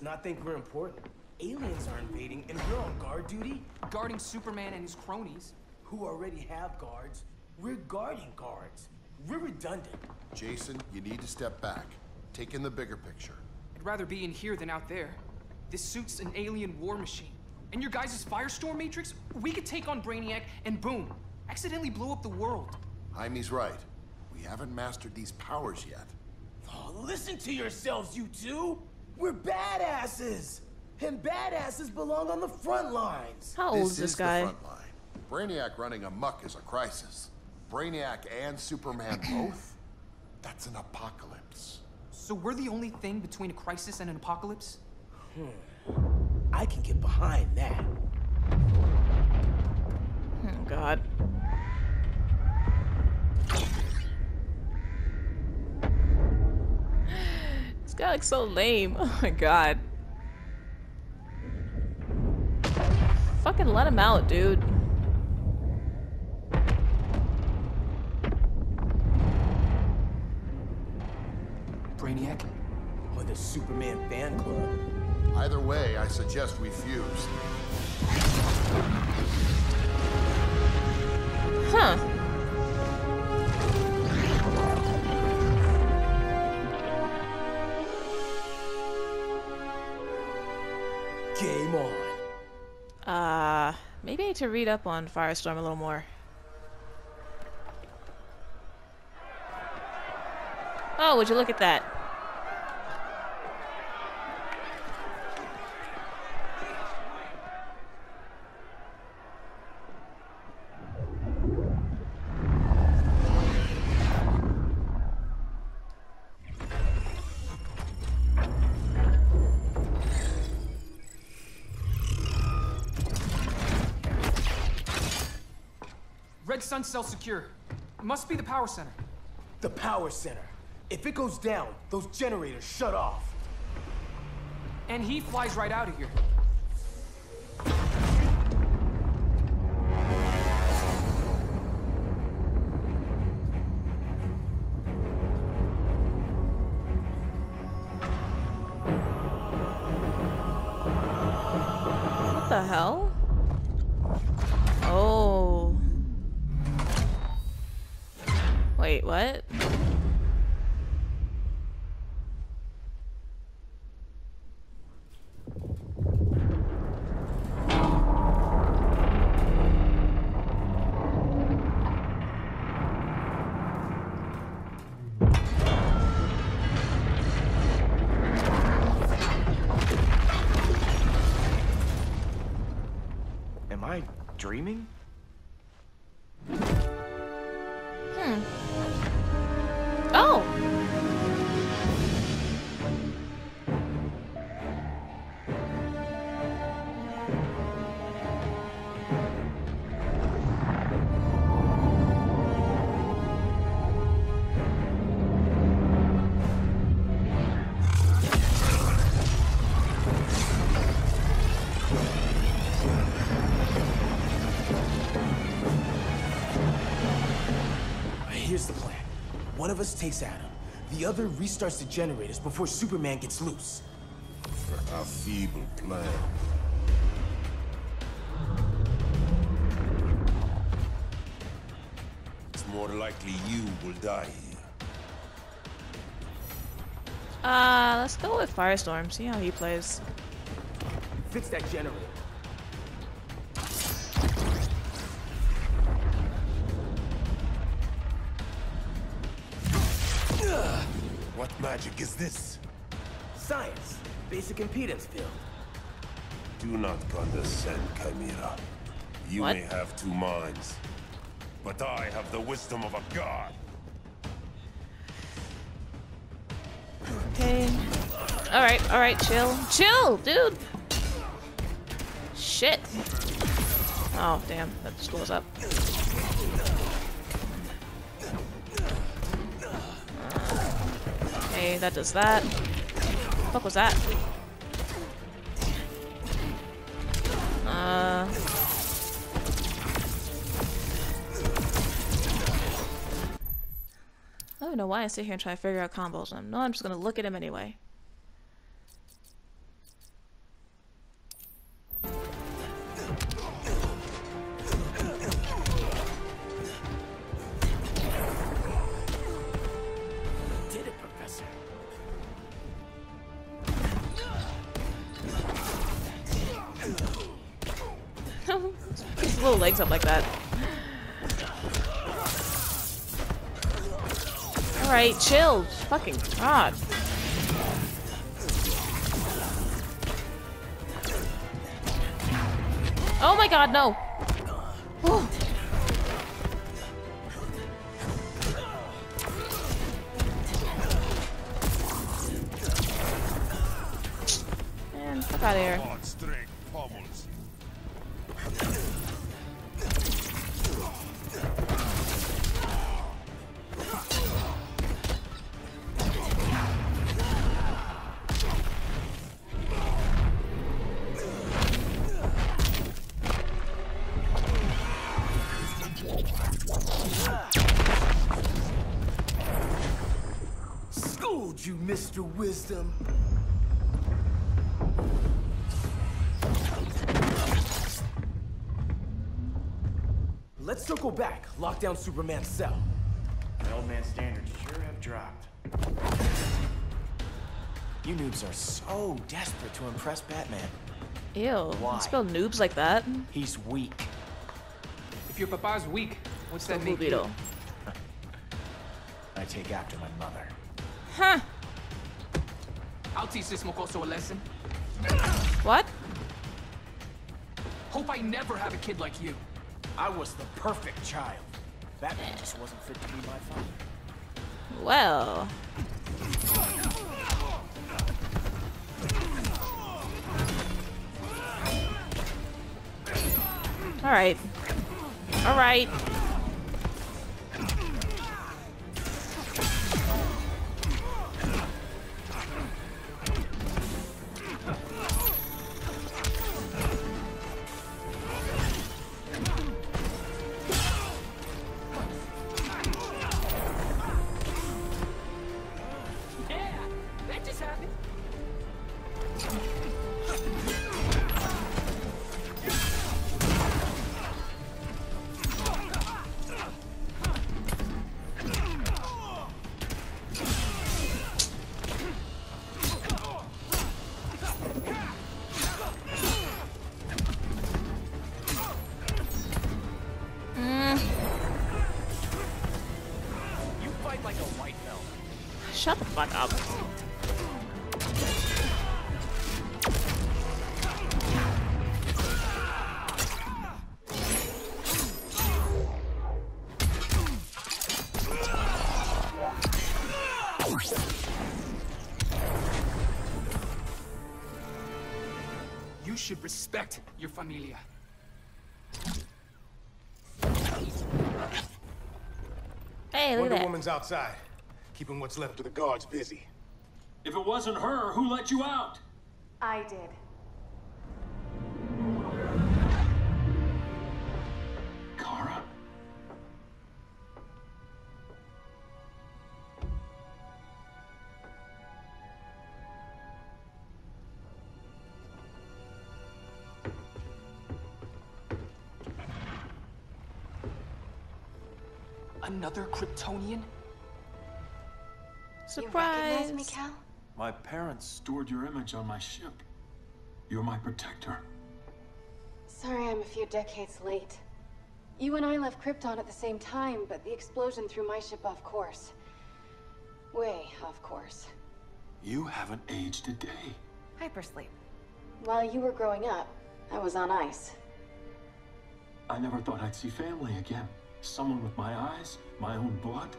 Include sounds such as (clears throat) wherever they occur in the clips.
must not think we're important. Aliens are invading and we're on guard duty? Guarding Superman and his cronies. Who already have guards. We're guarding guards. We're redundant. Jason, you need to step back. Take in the bigger picture. I'd rather be in here than out there. This suit's an alien war machine. And your guys' Firestorm Matrix, we could take on Brainiac and boom, accidentally blow up the world. Jaime's right. We haven't mastered these powers yet. Oh, listen to yourselves, you two! We're badasses! And badasses belong on the front lines! How old is this is guy? the front line. Brainiac running amok is a crisis. Brainiac and Superman (clears throat) both? That's an apocalypse. So we're the only thing between a crisis and an apocalypse? Hmm. I can get behind that. Oh god. Guy looks so lame. (laughs) Oh my god. Fucking let him out, dude. Brainiac? Or the Superman fan club. Either way, I suggest we fuse. Huh. Need to read up on Firestorm a little more. Oh, would you look at that? Red Sun cell secure. Must be the power center. The power center. If it goes down, those generators shut off. And he flies right out of here. What the hell? Dreaming? Here's the plan. One of us takes Adam. The other restarts the generators before Superman gets loose. A feeble plan. It's more likely you will die here. Uh, let's go with Firestorm, see how he plays. Fix that generator. Magic is this? Science. Basic impedance field. Do not condescend, Chimera. You What? may have two minds, but I have the wisdom of a god. Okay. Alright, alright, chill. Chill, dude! Shit. Oh, damn. That just goes up. That does that. fuck was that? Uh... I don't know why I sit here and try to figure out combos. Know I'm just gonna look at him anyway. Legs up like that? Alright, chill. Fucking god. Oh my god, no! Whew. Man, fuck out of here. You, Mr. Wisdom. Let's circle back. Lock down Superman's cell. The old man standards sure have dropped. You noobs are so desperate to impress Batman. Ew. Why? You spell noobs like that? He's weak. If your papa's weak, what's that Double make you? Beetle. (laughs) I take after my mother. Huh. I'll teach this Mokoso a lesson. What? Hope I never have a kid like you. I was the perfect child. Batman just wasn't fit to be my father. Well. Alright. Alright. Yeah, Shut the fuck up. You should respect your familia. Hey, look Wonder at that. Woman's outside, keeping what's left of the guards busy. If it wasn't her, who let you out? I did. Kara? Another Kryptonian? You recognize Surprise. me, Kal? My parents stored your image on my ship. You're my protector. Sorry I'm a few decades late. You and I left Krypton at the same time, but the explosion threw my ship off course. Way off course. You haven't aged a day. Hypersleep. While you were growing up, I was on ice. I never thought I'd see family again. Someone with my eyes, my own blood.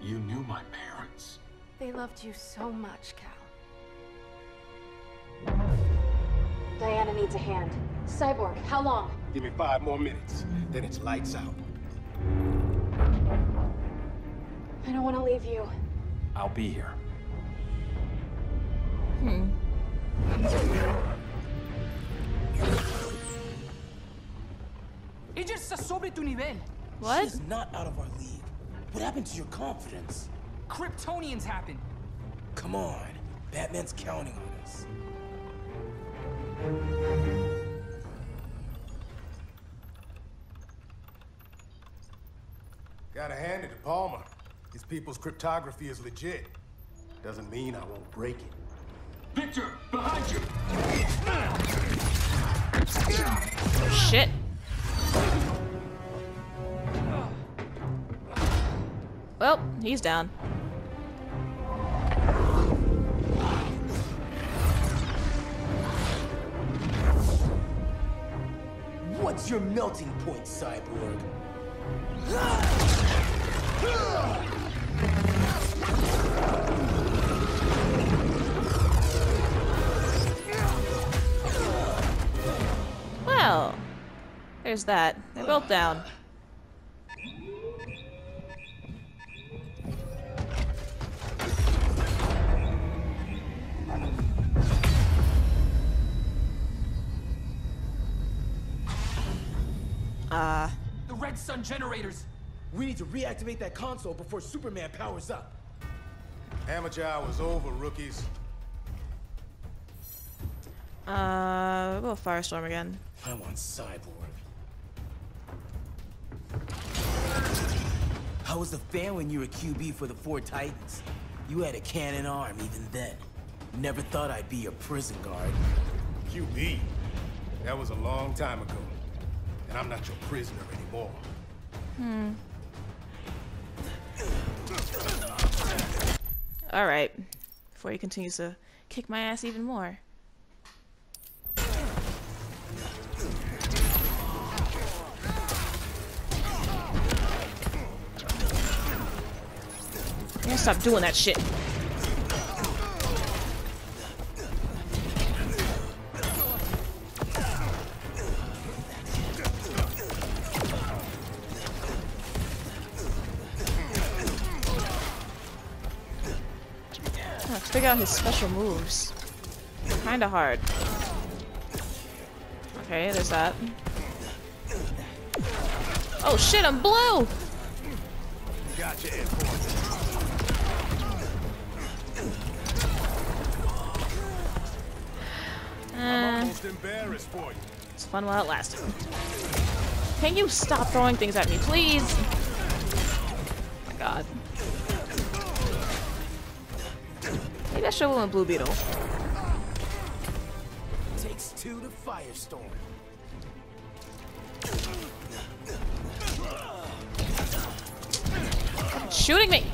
You knew my parents. They loved you so much, Kal. Diana needs a hand. Cyborg, how long? Give me five more minutes, then it's lights out. I don't want to leave you. I'll be here. Hmm. Ella está sobre tu nivel. What? She's not out of our league. What happened to your confidence? Kryptonians happen. Come on. Batman's counting on us. Gotta hand it to Palmer. His people's cryptography is legit. Doesn't mean I won't break it. Victor, behind you! Oh, shit. Well, he's down. What's your melting point, Cyborg? Well, there's that. They're both down. Uh, The Red Sun generators! We need to reactivate that console before Superman powers up. Amateur hour's over, rookies. uh, we'll Firestorm again. I want Cyborg. How was the fan when you were QB for the Four Titans? You had a cannon arm even then. Never thought I'd be your prison guard. QB. That was a long time ago. And I'm not your prisoner anymore. Hmm. Alright. Before he continues to kick my ass even more. Stop doing that shit. Figure out his special moves. Kinda hard. Okay, there's that. Oh shit, I'm blue! Gotcha, Uh, almost for you. it's fun while it lasted. Can you stop throwing things at me, please? Should have went Blue Beetle. Takes two to Firestorm. Shooting me!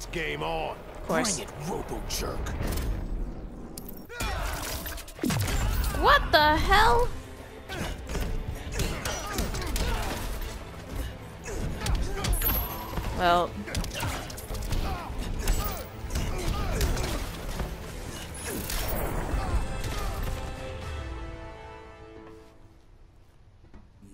It's game on. Of course. Bring it, Robo Jerk. What the hell? Well,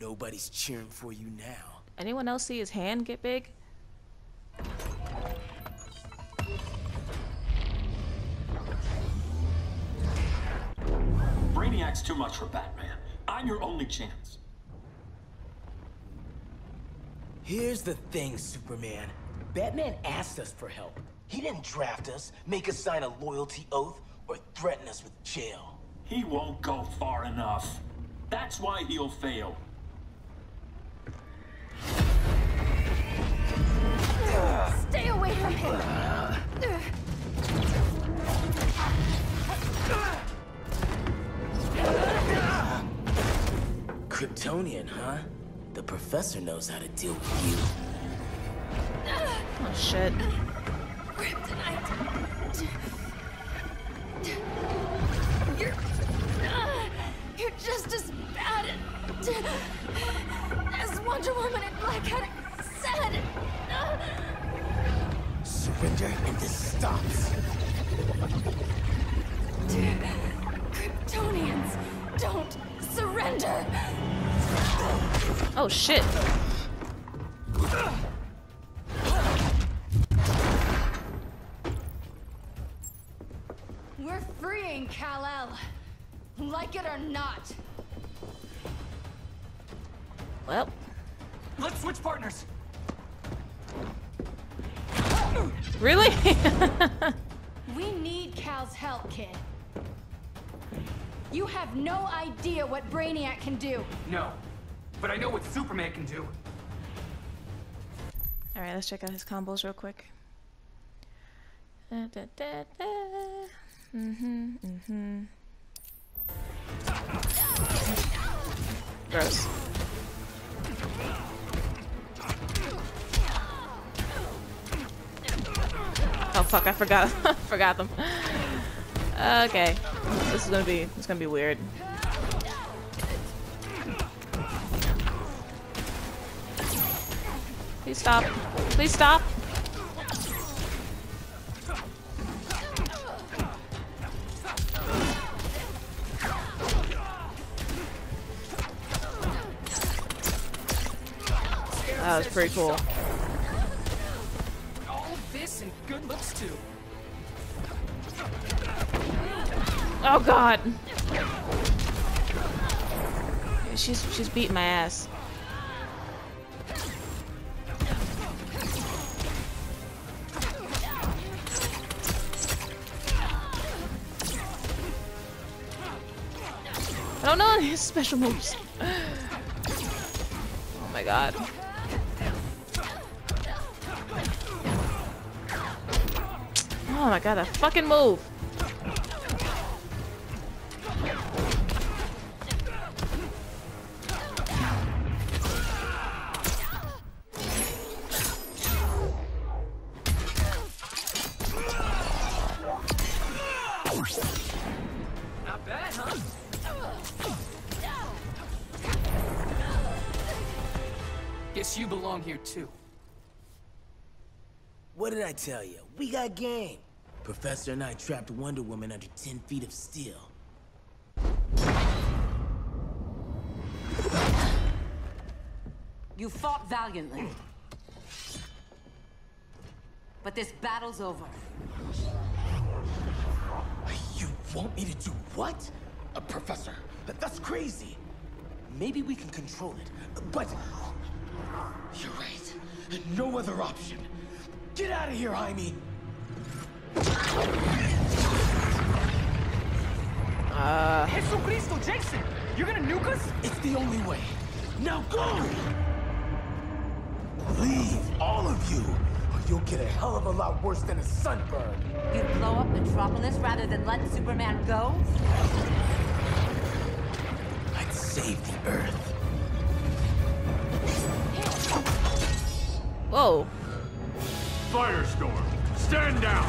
Nobody's cheering for you now. anyone else see his hand get big? Brainiac's too much for Batman. I'm your only chance. Here's the thing, Superman. Batman asked us for help. He didn't draft us, make us sign a loyalty oath, or threaten us with jail. He won't go far enough. That's why he'll fail. Stay away from him! Uh. Kryptonian, huh? The professor knows how to deal with you. Oh shit. Kryptonite! Partners! really? (laughs) We need Kal's help, kid. You have no idea what Brainiac can do. No. But I know what Superman can do. Alright, let's check out his combos real quick. Da, da, da, da. Mm-hmm, mm-hmm. Gross. Fuck, I forgot (laughs) forgot them. Okay. This is gonna be it's gonna be weird. Please stop. Please stop. That was pretty cool. Oh god. She's she's beating my ass. I don't know his (laughs) special moves. Oh my god. Oh my god, that fucking move. Guess you belong here too. What did I tell you? We got game. Professor and I trapped Wonder Woman under 10 feet of steel. You fought valiantly. But this battle's over. You want me to do what? Uh, Professor, th- that's crazy. Maybe we can control it, but... You're right. No other option. Get out of here, Jaime! Uh, Jesucristo, Jason! You're gonna nuke us? It's the only way. Now go! Leave, all of you, or you'll get a hell of a lot worse than a sunburn. You'd blow up Metropolis rather than let Superman go? I'd save the Earth. Whoa. Firestorm, stand down!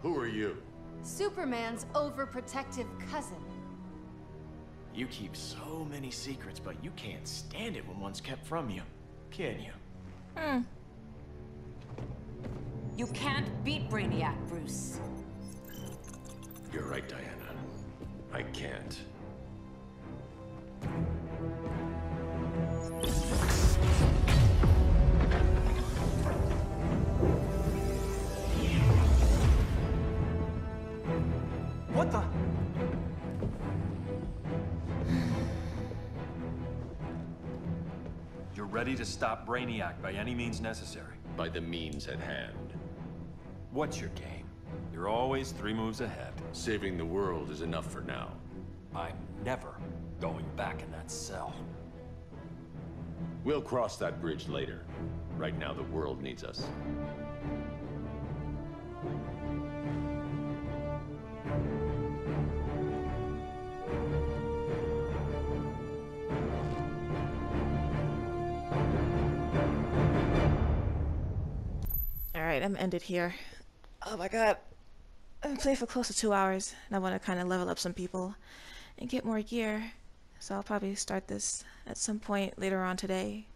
Who are you? Superman's overprotective cousin. You keep so many secrets, but you can't stand it when one's kept from you, can you? Hmm. You can't beat Brainiac, Bruce. You're right, Diana. I can't. What the? Ready to stop Brainiac by any means necessary. By the means at hand. What's your game? You're always three moves ahead. Saving the world is enough for now. I'm never going back in that cell. We'll cross that bridge later. Right now, the world needs us. Alright, I'm ended here. Oh my god. I've played for close to two hours, and I want to kind of level up some people and get more gear. So I'll probably start this at some point later on today.